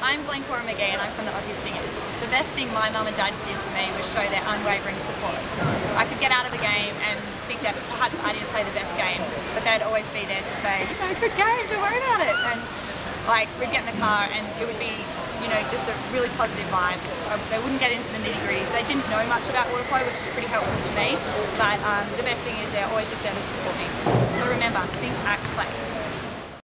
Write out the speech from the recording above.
I'm Glencora McGhie and I'm from the Aussie Stingers. The best thing my mum and dad did for me was show their unwavering support. I could get out of a game and think that perhaps I didn't play the best game, but they'd always be there to say, you know, good game, don't worry about it. And like, we'd get in the car and it would be, you know, just a really positive vibe. Um, they wouldn't get into the nitty gritties. They didn't know much about water polo, which was pretty helpful for me, but um, the best thing is they're always just there to support me. So remember, think, act, play.